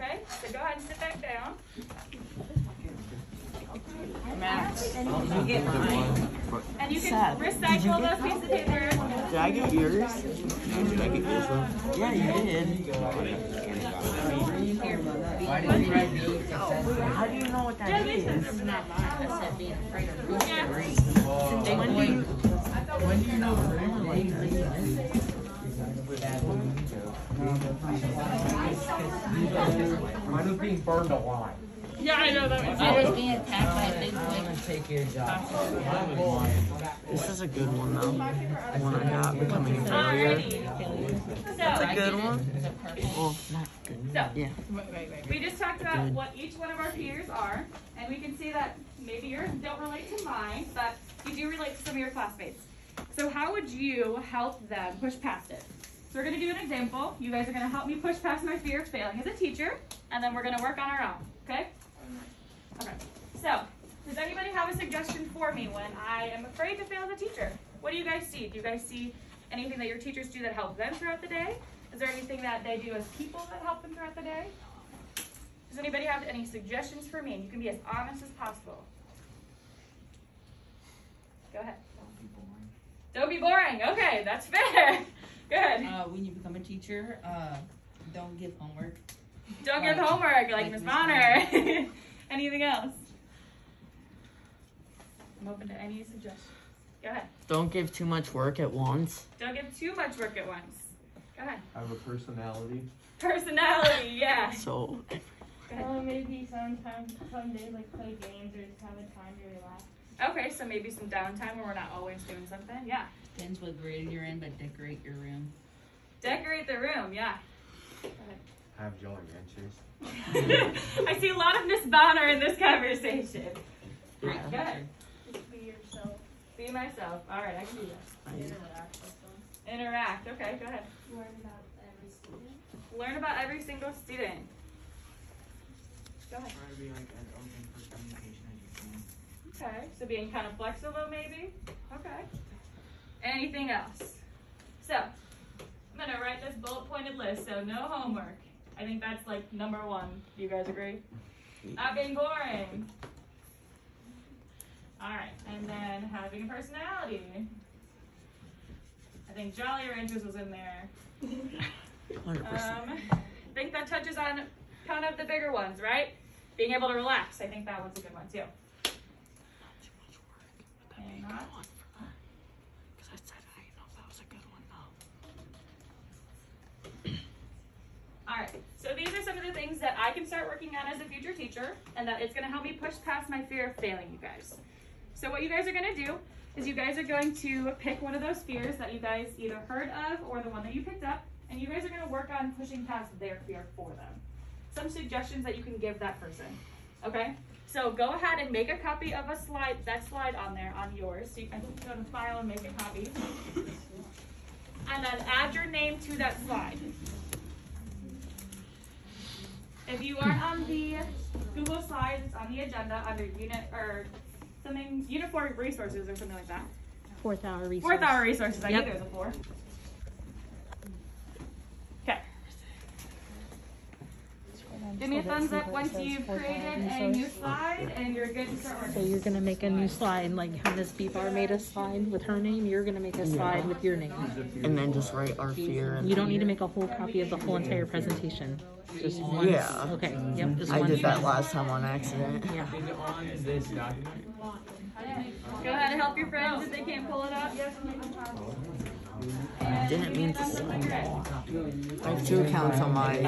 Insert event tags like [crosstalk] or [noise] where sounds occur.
Okay, so go ahead and sit back down. Max, did you get mine? And you can Sad. recycle those pieces of paper. Did I get yours? Did I get yours though? Yeah, you did. Why did you write me? How do you know what that is? Yeah. When do you, When do you know grammar Mine was being burned alive. Yeah, I know that was I was being attacked by a big I'm gonna take your job. This is a good one though. The one I got, becoming a failure. That's a good one. Is? Well, not good. so Yeah. we just talked about what each one of our peers are, and we can see that maybe yours don't relate to mine, but you do relate to some of your classmates. So how would you help them push past it? So we're gonna do an example. You guys are gonna help me push past my fear of failing as a teacher, and then we're gonna work on our own. Okay? Okay. So, does anybody have a suggestion for me when I am afraid to fail as a teacher? What do you guys see? Do you guys see anything that your teachers do that help them throughout the day? Is there anything that they do as people that help them throughout the day? Does anybody have any suggestions for me? You can be as honest as possible. Go ahead. Don't be boring. Okay, that's fair. [laughs] Good. Uh, when you become a teacher, uh, don't give homework. Don't give like- homework like like Miss Miss Bonner. [laughs] Anything else? I'm open to any suggestions. Go ahead. Don't give too much work at once. Don't give too much work at once. Go ahead. I have a personality. Personality, [laughs] yeah. So Go. Well, maybe sometimes some days like play games or just have a time to relax. Okay, so maybe some downtime where we're not always doing something. Yeah. Depends what grade you're in, but decorate your room. Decorate the room. Yeah. I have Jolly Ranchers. [laughs] I see a lot of Miss Bonner in this conversation. Great Good. Just be yourself. Be myself. All right, I can do that. Relax. Interact. Okay, go ahead. Learn about every student. Learn about every single student. Go ahead. Try to be like as open for communication as you can. Okay, so being kind of flexible, maybe. Okay. Anything else? So, I'm gonna write this bullet pointed list. So no homework. I think that's like number one. Do you guys agree? Not being boring. All right, and then having a personality. I think Jolly Ranchers was in there. 100%. Um, I think that touches on kind of the bigger ones, right? Being able to relax. I think that one's a good one too. Because I said I didn't know if that was a good one though. [clears throat] All right. So these are some of the things that I can start working on as a future teacher, and that it's going to help me push past my fear of failing you guys. So what you guys are going to do is you guys are going to pick one of those fears that you guys either heard of or the one that you picked up, and you guys are going to work on pushing past their fear for them. Some suggestions that you can give that person. Okay. So go ahead and make a copy of a slide, that slide on there on yours. So you can go to file and make a copy, and then add your name to that slide. If you aren't on the Google Slides, it's on the agenda under unit or something, uniform resources or something like that. Fourth hour resource. Fourth hour resources, I Yep. knew there was a four. Okay. Give me a thumbs up once you've created a new slide and you're good to start So you're gonna make a new slide, like how Miss Bar made a slide with her name, you're gonna make a slide with your name. And then just write our fear. You don't need to make a whole copy of the whole entire presentation. Just one. Yeah. Okay, yep, just I one. did that last time on accident. Yeah. Is it on this document? Go ahead and help your friends if they can't pull it up. I didn't mean to. And- I have two accounts on my